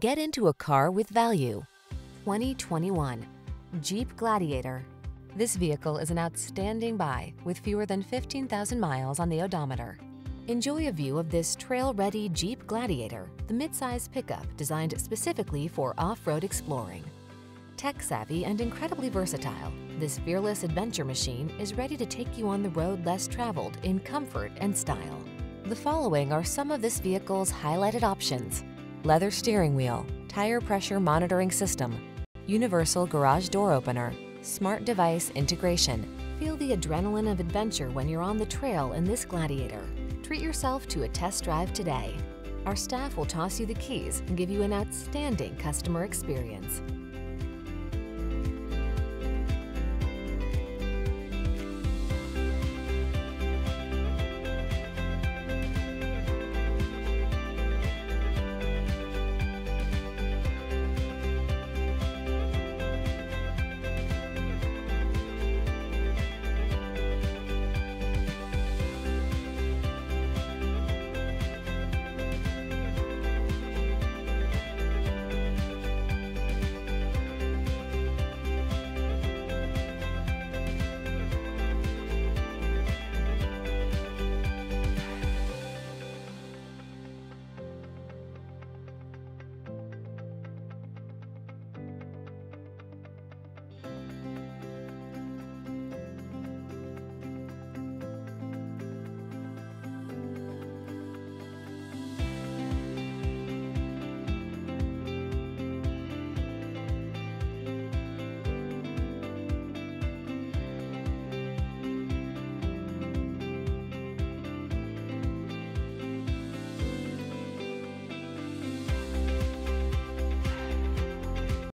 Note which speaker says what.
Speaker 1: Get into a car with value. 2021 Jeep Gladiator. This vehicle is an outstanding buy with fewer than 15,000 miles on the odometer. Enjoy a view of this trail-ready Jeep Gladiator, the midsize pickup designed specifically for off-road exploring. Tech-savvy and incredibly versatile, this fearless adventure machine is ready to take you on the road less traveled in comfort and style. The following are some of this vehicle's highlighted options leather steering wheel, tire pressure monitoring system, universal garage door opener, smart device integration. Feel the adrenaline of adventure when you're on the trail in this Gladiator. Treat yourself to a test drive today. Our staff will toss you the keys and give you an outstanding customer experience.